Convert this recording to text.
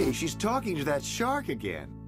Hey, she's talking to that shark again.